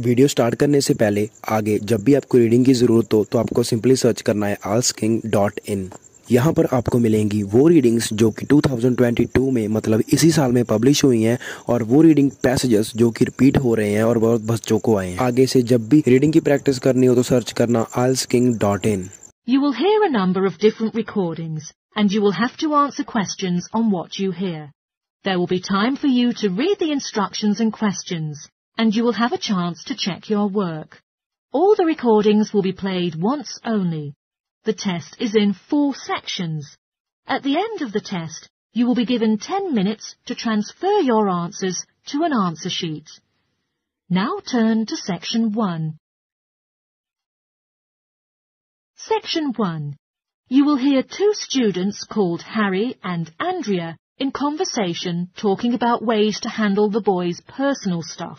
Video start करने से पहले आगे जब भी आपको रीडिंग की ज़रूरत हो तो आपको सिंपली सर्च करना है आल्सकिंग डॉट इन यहाँ पर आपको मिलेंगी वो रीडिंग्स जो कि 2022 में मतलब इसी साल में पब्लिश हुई हैं, और वो रीडिंग पैसेजेस जो कि रिपीट हो रहे हैं और बहुत बच्चों को आए हैं। आगे से जब भी रीडिंग की प्रैक्टिस करनी हो तो सर्च करना आल्स king dot in You will hear a number of different recordings, and you will have to answer questions on what you hear. There will be time for you to read the instructions and questions. And you will have a chance to check your work. All the recordings will be played once only. The test is in four sections. At the end of the test, you will be given 10 minutes to transfer your answers to an answer sheet. Now turn to section 1. Section 1. You will hear two students called Harry and Andrea in conversation talking about ways to handle the boys' personal stuff.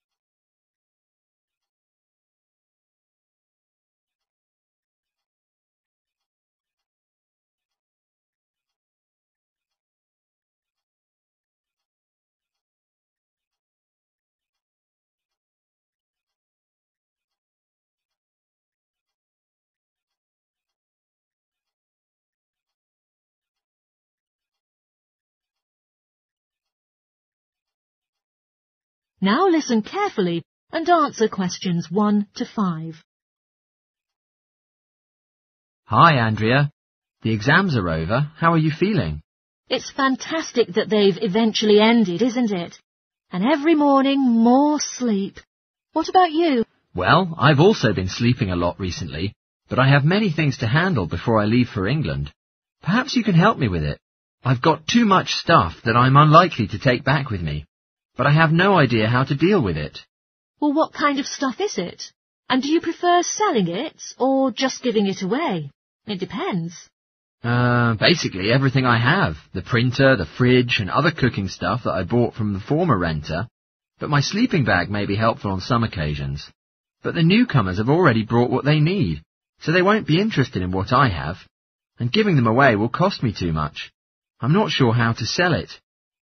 Now listen carefully and answer questions 1 to 5. Hi, Andrea. The exams are over. How are you feeling? It's fantastic that they've eventually ended, isn't it? And every morning more sleep. What about you? Well, I've also been sleeping a lot recently, but I have many things to handle before I leave for England. Perhaps you can help me with it. I've got too much stuff that I'm unlikely to take back with me, but I have no idea how to deal with it. Well, what kind of stuff is it? And do you prefer selling it or just giving it away? It depends. Uh, basically everything I have. The printer, the fridge, and other cooking stuff that I bought from the former renter. But my sleeping bag may be helpful on some occasions. But the newcomers have already brought what they need, so they won't be interested in what I have. And giving them away will cost me too much. I'm not sure how to sell it.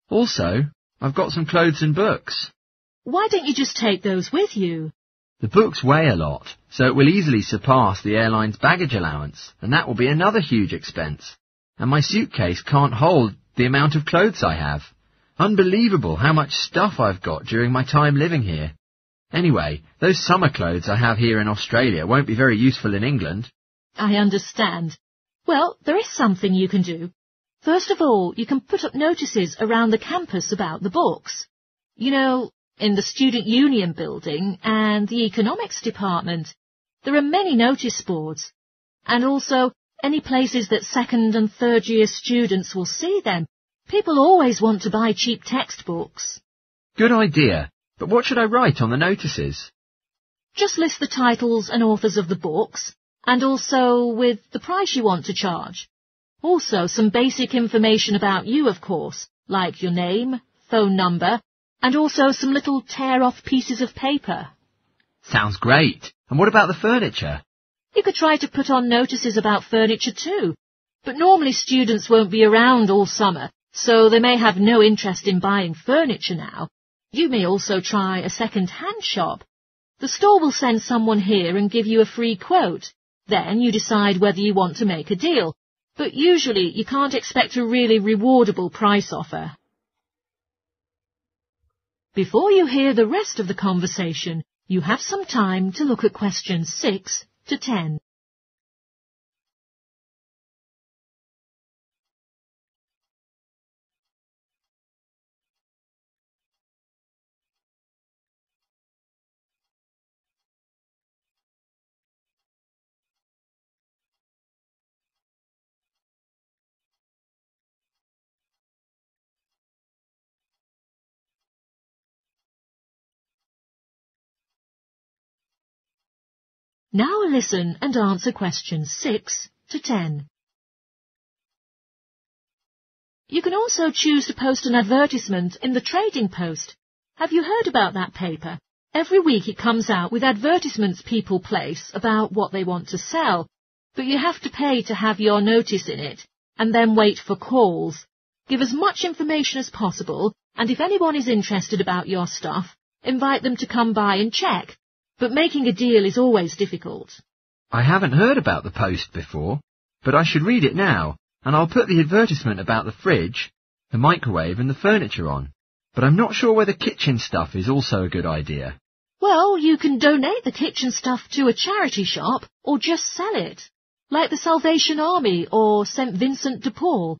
Also, I've got some clothes and books. Why don't you just take those with you? The books weigh a lot, so it will easily surpass the airline's baggage allowance, and that will be another huge expense. And my suitcase can't hold the amount of clothes I have. Unbelievable how much stuff I've got during my time living here. Anyway, those summer clothes I have here in Australia won't be very useful in England. I understand. Well, there is something you can do. First of all, you can put up notices around the campus about the books. You know, in the Student Union building and the Economics department. There are many notice boards. And also, any places that second and third year students will see them. People always want to buy cheap textbooks. Good idea. But what should I write on the notices? Just list the titles and authors of the books, and also with the price you want to charge. Also, some basic information about you, of course, like your name, phone number, and also some little tear-off pieces of paper. Sounds great. And what about the furniture? You could try to put on notices about furniture too, but normally students won't be around all summer, so they may have no interest in buying furniture now. You may also try a second-hand shop. The store will send someone here and give you a free quote. Then you decide whether you want to make a deal, but usually you can't expect a really rewardable price offer. Before you hear the rest of the conversation, you have some time to look at questions 6 to 10. Now listen and answer questions 6 to 10. You can also choose to post an advertisement in the Trading Post. Have you heard about that paper? Every week it comes out with advertisements people place about what they want to sell, but you have to pay to have your notice in it, and then wait for calls. Give as much information as possible, and if anyone is interested about your stuff, invite them to come by and check. But making a deal is always difficult. I haven't heard about the post before, but I should read it now, and I'll put the advertisement about the fridge, the microwave and the furniture on. But I'm not sure whether kitchen stuff is also a good idea. Well, you can donate the kitchen stuff to a charity shop or just sell it, like the Salvation Army or St. Vincent de Paul.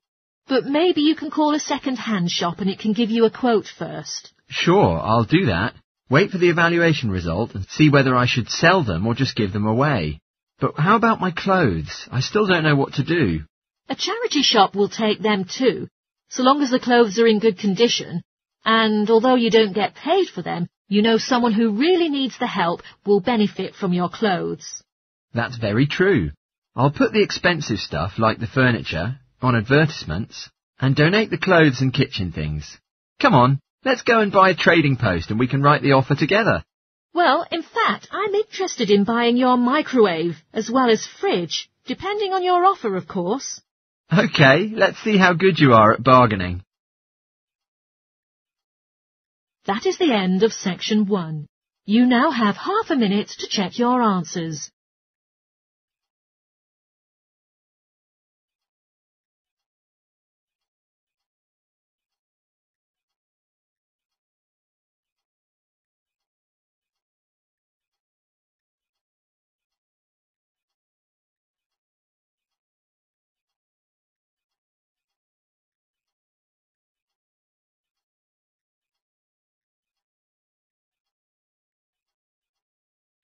But maybe you can call a second-hand shop and it can give you a quote first. Sure, I'll do that. Wait for the evaluation result and see whether I should sell them or just give them away. But how about my clothes? I still don't know what to do. A charity shop will take them too, so long as the clothes are in good condition. And although you don't get paid for them, you know someone who really needs the help will benefit from your clothes. That's very true. I'll put the expensive stuff, like the furniture, on advertisements, and donate the clothes and kitchen things. Come on, let's go and buy a trading post and we can write the offer together. Well, in fact, I'm interested in buying your microwave as well as fridge, depending on your offer, of course. Okay, let's see how good you are at bargaining. That is the end of section one. You now have half a minute to check your answers.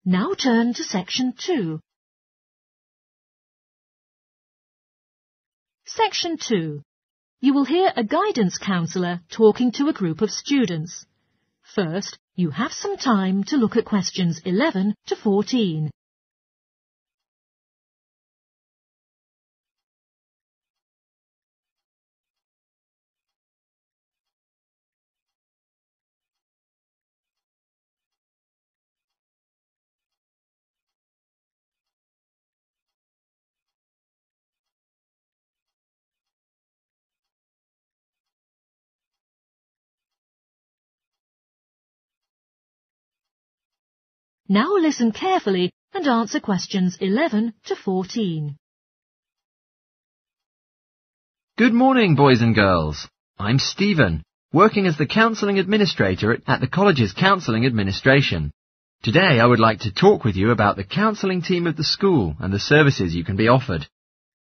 Now turn to section 2. Section 2. You will hear a guidance counsellor talking to a group of students. First, you have some time to look at questions 11 to 14. Now listen carefully and answer questions 11 to 14. Good morning, boys and girls. I'm Stephen, working as the counselling administrator at the college's counselling administration. Today I would like to talk with you about the counselling team of the school and the services you can be offered.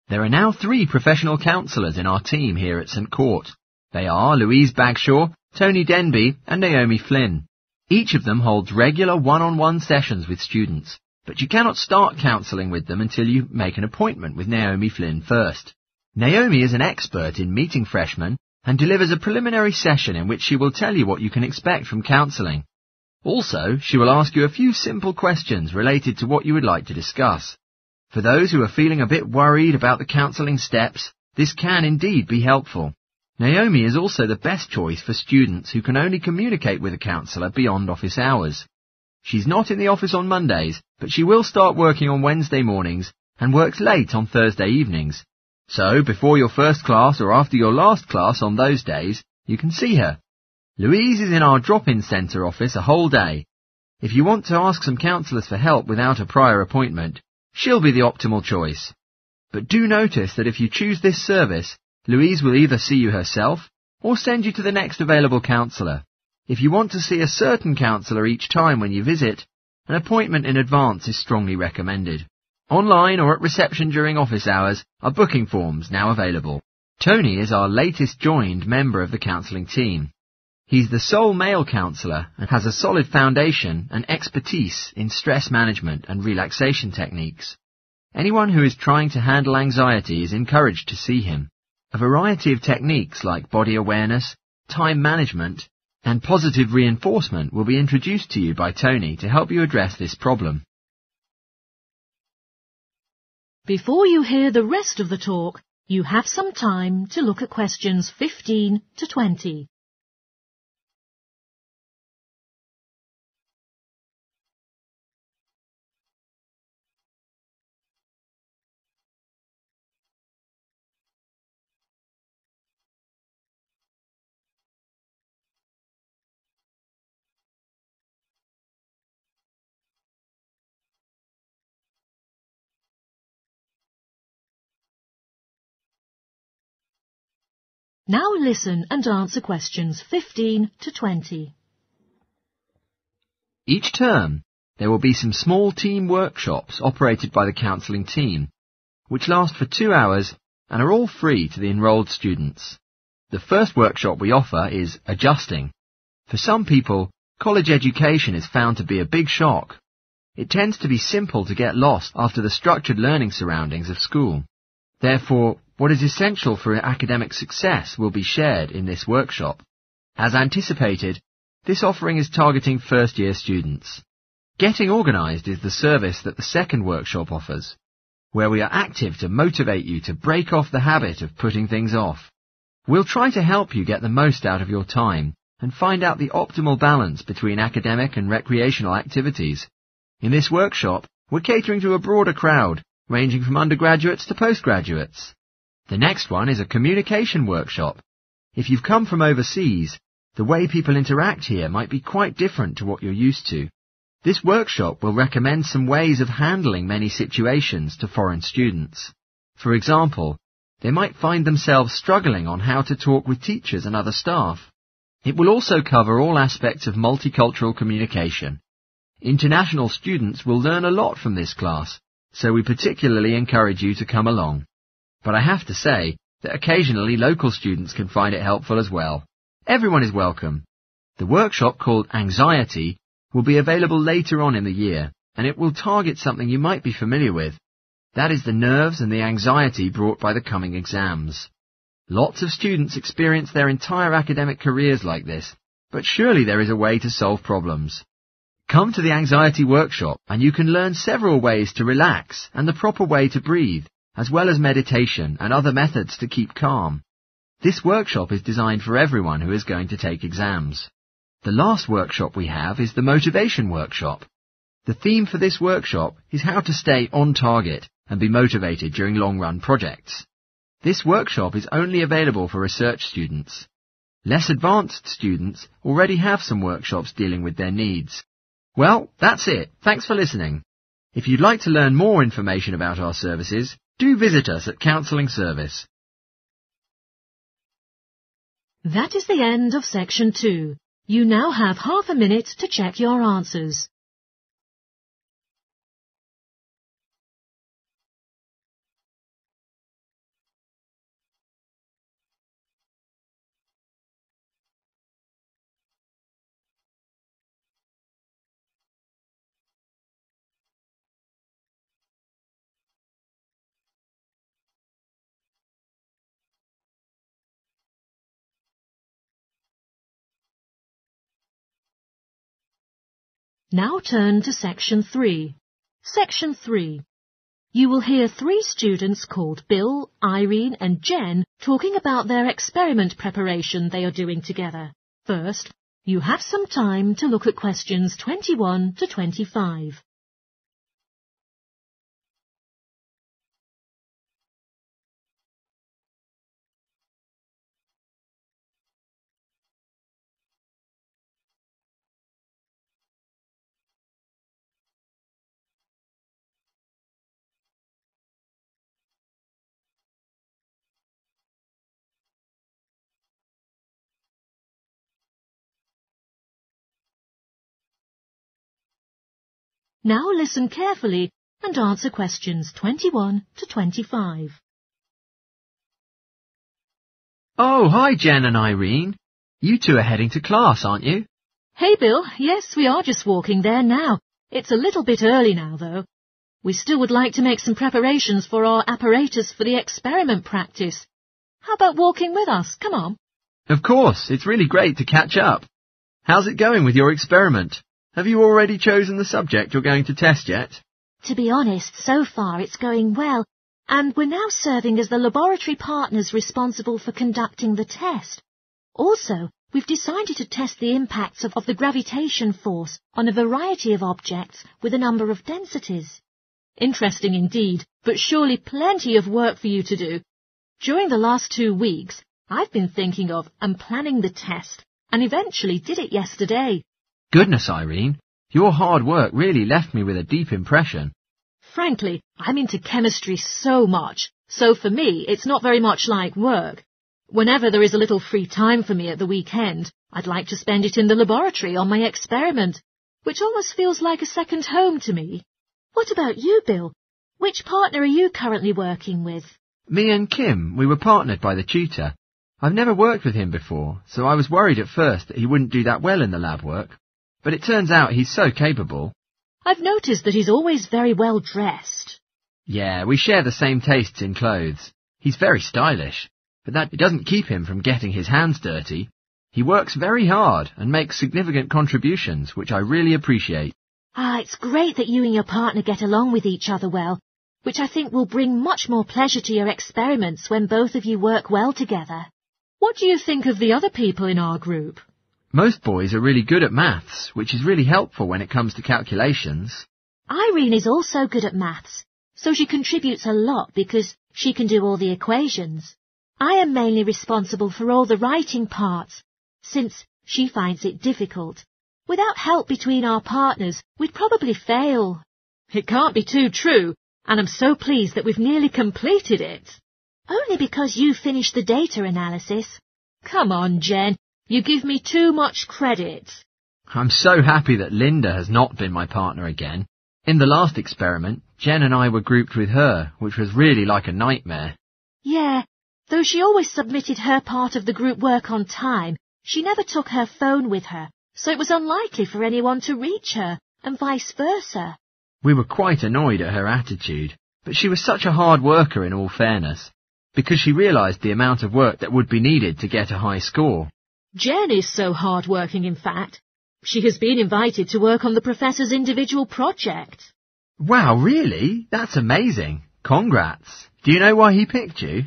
There are now three professional counsellors in our team here at St Court. They are Louise Bagshaw, Tony Denby and Naomi Flynn. Each of them holds regular one-on-one sessions with students, but you cannot start counselling with them until you make an appointment with Naomi Flynn first. Naomi is an expert in meeting freshmen and delivers a preliminary session in which she will tell you what you can expect from counselling. Also, she will ask you a few simple questions related to what you would like to discuss. For those who are feeling a bit worried about the counselling steps, this can indeed be helpful. Naomi is also the best choice for students who can only communicate with a counsellor beyond office hours. She's not in the office on Mondays, but she will start working on Wednesday mornings and works late on Thursday evenings. So, before your first class or after your last class on those days, you can see her. Louise is in our drop-in centre office a whole day. If you want to ask some counsellors for help without a prior appointment, she'll be the optimal choice. But do notice that if you choose this service, Louise will either see you herself or send you to the next available counsellor. If you want to see a certain counsellor each time when you visit, an appointment in advance is strongly recommended. Online or at reception during office hours are booking forms now available. Tony is our latest joined member of the counselling team. He's the sole male counsellor and has a solid foundation and expertise in stress management and relaxation techniques. Anyone who is trying to handle anxiety is encouraged to see him. A variety of techniques like body awareness, time management, and positive reinforcement will be introduced to you by Tony to help you address this problem. Before you hear the rest of the talk, you have some time to look at questions 15 to 20. Now listen and answer questions 15 to 20. Each term, there will be some small team workshops operated by the counselling team, which last for two hours and are all free to the enrolled students. The first workshop we offer is adjusting. For some people, college education is found to be a big shock. It tends to be simple to get lost after the structured learning surroundings of school. Therefore, what is essential for academic success will be shared in this workshop. As anticipated, this offering is targeting first year students. Getting organised is the service that the second workshop offers, where we are active to motivate you to break off the habit of putting things off. We'll try to help you get the most out of your time and find out the optimal balance between academic and recreational activities. In this workshop, we're catering to a broader crowd, ranging from undergraduates to postgraduates. The next one is a communication workshop. If you've come from overseas, the way people interact here might be quite different to what you're used to. This workshop will recommend some ways of handling many situations to foreign students. For example, they might find themselves struggling on how to talk with teachers and other staff. It will also cover all aspects of multicultural communication, International students will learn a lot from this class, so we particularly encourage you to come along. But I have to say that occasionally local students can find it helpful as well. Everyone is welcome. The workshop called Anxiety will be available later on in the year, and it will target something you might be familiar with. That is the nerves and the anxiety brought by the coming exams. Lots of students experience their entire academic careers like this, but surely there is a way to solve problems. Come to the anxiety workshop and you can learn several ways to relax and the proper way to breathe, as well as meditation and other methods to keep calm. This workshop is designed for everyone who is going to take exams. The last workshop we have is the motivation workshop. The theme for this workshop is how to stay on target and be motivated during long-run projects. This workshop is only available for research students. Less advanced students already have some workshops dealing with their needs. Well, that's it. Thanks for listening. If you'd like to learn more information about our services, do visit us at Counselling Service. That is the end of section two. You now have half a minute to check your answers. Now turn to section 3. Section 3. You will hear three students called Bill, Irene and Jen talking about their experiment preparation they are doing together. First, you have some time to look at questions 21 to 25. Now listen carefully and answer questions 21 to 25. Oh, hi Jen and Irene. You two are heading to class, aren't you? Hey Bill, yes, we are just walking there now. It's a little bit early now though. We still would like to make some preparations for our apparatus for the experiment practice. How about walking with us? Come on. Of course, it's really great to catch up. How's it going with your experiment? Have you already chosen the subject you're going to test yet? To be honest, so far it's going well, and we're now serving as the laboratory partners responsible for conducting the test. Also, we've decided to test the impacts of, of the gravitation force on a variety of objects with a number of densities. Interesting indeed, but surely plenty of work for you to do. During the last two weeks, I've been thinking of and planning the test, and eventually did it yesterday. Goodness, Irene, your hard work really left me with a deep impression. Frankly, I'm into chemistry so much, so for me it's not very much like work. Whenever there is a little free time for me at the weekend, I'd like to spend it in the laboratory on my experiment, which almost feels like a second home to me. What about you, Bill? Which partner are you currently working with? Me and Kim, we were partnered by the tutor. I've never worked with him before, so I was worried at first that he wouldn't do that well in the lab work. But it turns out he's so capable. I've noticed that he's always very well dressed. Yeah, we share the same tastes in clothes. He's very stylish, but that doesn't keep him from getting his hands dirty. He works very hard and makes significant contributions, which I really appreciate. Ah, it's great that you and your partner get along with each other well, which I think will bring much more pleasure to your experiments when both of you work well together. What do you think of the other people in our group? Most boys are really good at maths, which is really helpful when it comes to calculations. Irene is also good at maths, so she contributes a lot because she can do all the equations. I am mainly responsible for all the writing parts, since she finds it difficult. Without help between our partners, we'd probably fail. It can't be too true, and I'm so pleased that we've nearly completed it. Only because you finished the data analysis. Come on, Jen. You give me too much credit. I'm so happy that Linda has not been my partner again. In the last experiment, Jen and I were grouped with her, which was really like a nightmare. Yeah, though she always submitted her part of the group work on time, she never took her phone with her, so it was unlikely for anyone to reach her, and vice versa. We were quite annoyed at her attitude, but she was such a hard worker in all fairness, because she realised the amount of work that would be needed to get a high score. Jen is so hard-working, in fact. She has been invited to work on the professor's individual project. Wow, really? That's amazing. Congrats. Do you know why he picked you?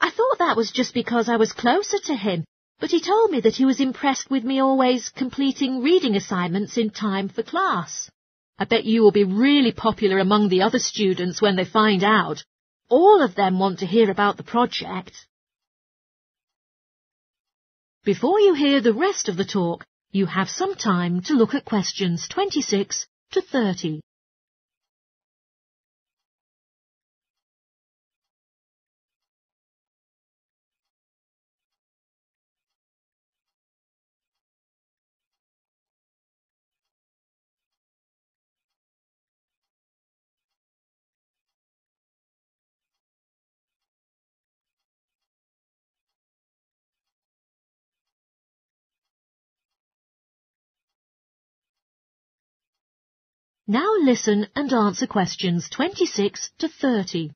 I thought that was just because I was closer to him, but he told me that he was impressed with me always completing reading assignments in time for class. I bet you will be really popular among the other students when they find out. All of them want to hear about the project. Before you hear the rest of the talk, you have some time to look at questions 26 to 30. Now listen and answer questions 26 to 30.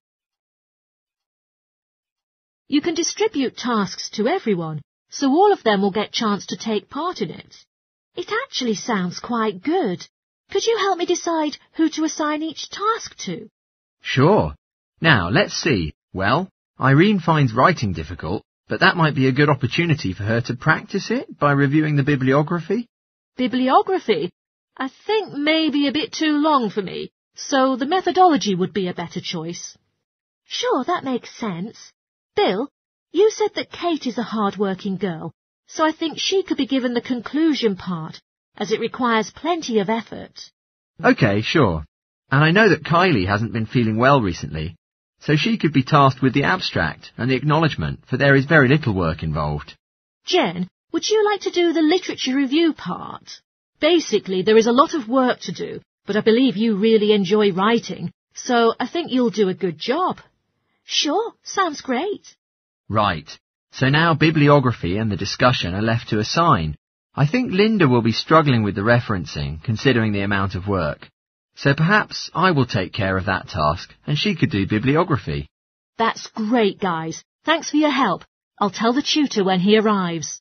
You can distribute tasks to everyone, so all of them will get chance to take part in it. It actually sounds quite good. Could you help me decide who to assign each task to? Sure. Now, let's see. Well, Irene finds writing difficult, but that might be a good opportunity for her to practice it by reviewing the bibliography. Bibliography? I think maybe a bit too long for me, so the methodology would be a better choice. Sure, that makes sense. Bill, you said that Kate is a hard-working girl, so I think she could be given the conclusion part, as it requires plenty of effort. Okay, sure. And I know that Kylie hasn't been feeling well recently, so she could be tasked with the abstract and the acknowledgement, for there is very little work involved. Jen, would you like to do the literature review part? Basically, there is a lot of work to do, but I believe you really enjoy writing, so I think you'll do a good job. Sure, sounds great. Right. So now bibliography and the discussion are left to assign. I think Linda will be struggling with the referencing, considering the amount of work. So perhaps I will take care of that task, and she could do bibliography. That's great, guys. Thanks for your help. I'll tell the tutor when he arrives.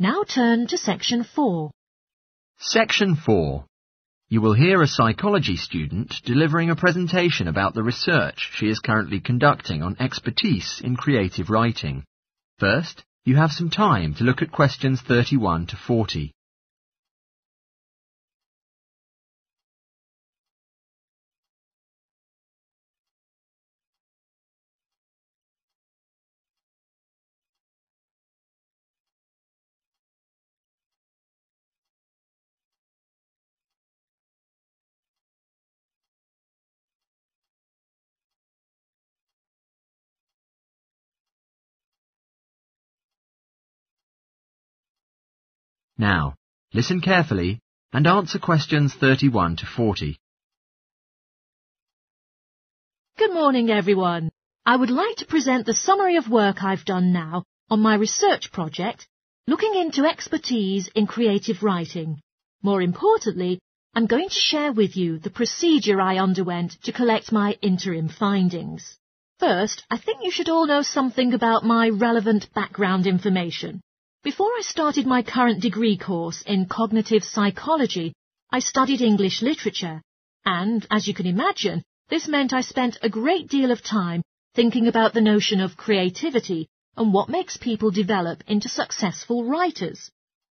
Now turn to section 4. Section 4. You will hear a psychology student delivering a presentation about the research she is currently conducting on expertise in creative writing. First, you have some time to look at questions 31 to 40. Now, listen carefully and answer questions 31 to 40. Good morning, everyone. I would like to present the summary of work I've done now on my research project looking into expertise in creative writing. More importantly, I'm going to share with you the procedure I underwent to collect my interim findings. First, I think you should all know something about my relevant background information. Before I started my current degree course in cognitive psychology, I studied English literature, and, as you can imagine, this meant I spent a great deal of time thinking about the notion of creativity and what makes people develop into successful writers.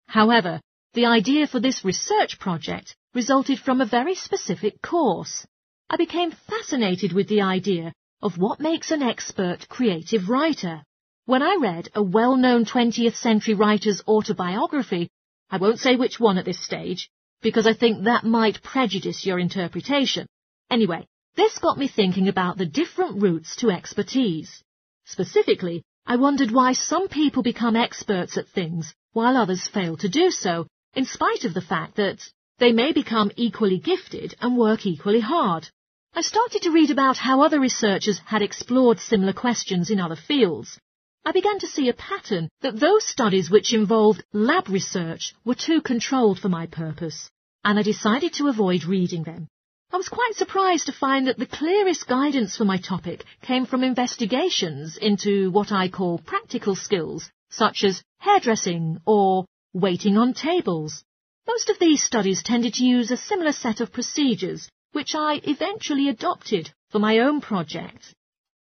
However, the idea for this research project resulted from a very specific course. I became fascinated with the idea of what makes an expert creative writer. When I read a well-known 20th century writer's autobiography, I won't say which one at this stage, because I think that might prejudice your interpretation. Anyway, this got me thinking about the different routes to expertise. Specifically, I wondered why some people become experts at things while others fail to do so, in spite of the fact that they may become equally gifted and work equally hard. I started to read about how other researchers had explored similar questions in other fields, I began to see a pattern that those studies which involved lab research were too controlled for my purpose, and I decided to avoid reading them. I was quite surprised to find that the clearest guidance for my topic came from investigations into what I call practical skills, such as hairdressing or waiting on tables. Most of these studies tended to use a similar set of procedures, which I eventually adopted for my own project.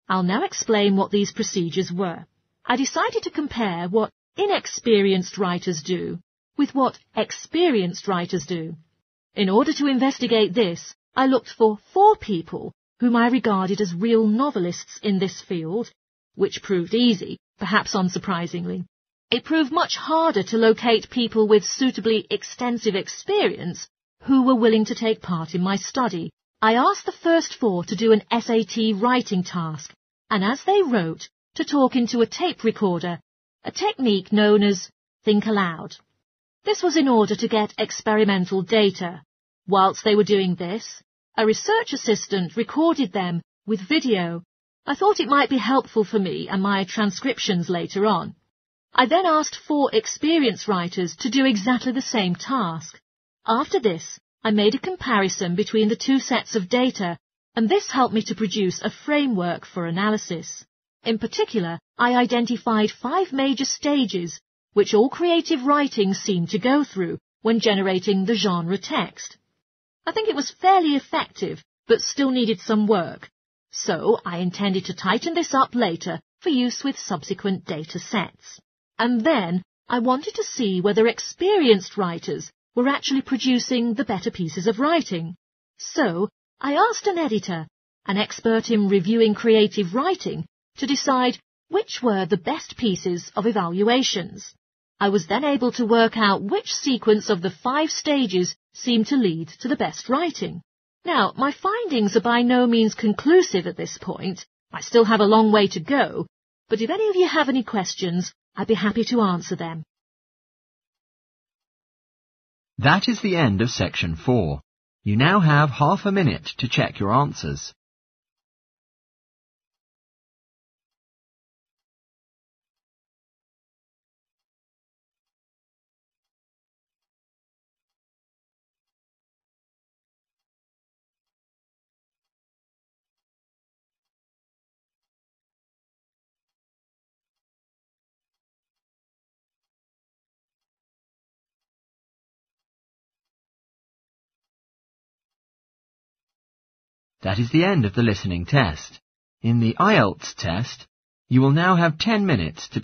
I'll now explain what these procedures were. I decided to compare what inexperienced writers do with what experienced writers do. In order to investigate this, I looked for four people whom I regarded as real novelists in this field, which proved easy, perhaps unsurprisingly. It proved much harder to locate people with suitably extensive experience who were willing to take part in my study. I asked the first four to do an SAT writing task, and as they wrote, to talk into a tape recorder, a technique known as think aloud. This was in order to get experimental data. Whilst they were doing this, a research assistant recorded them with video. I thought it might be helpful for me and my transcriptions later on. I then asked four experienced writers to do exactly the same task. After this, I made a comparison between the two sets of data, and this helped me to produce a framework for analysis. In particular, I identified five major stages which all creative writing seemed to go through when generating the genre text. I think it was fairly effective, but still needed some work, so I intended to tighten this up later for use with subsequent data sets. And then I wanted to see whether experienced writers were actually producing the better pieces of writing. So I asked an editor, an expert in reviewing creative writing, to decide which were the best pieces of evaluations. I was then able to work out which sequence of the five stages seemed to lead to the best writing. Now, my findings are by no means conclusive at this point. I still have a long way to go, but if any of you have any questions, I'd be happy to answer them. That is the end of section 4. You now have half a minute to check your answers. That is the end of the listening test. In the IELTS test, you will now have 10 minutes to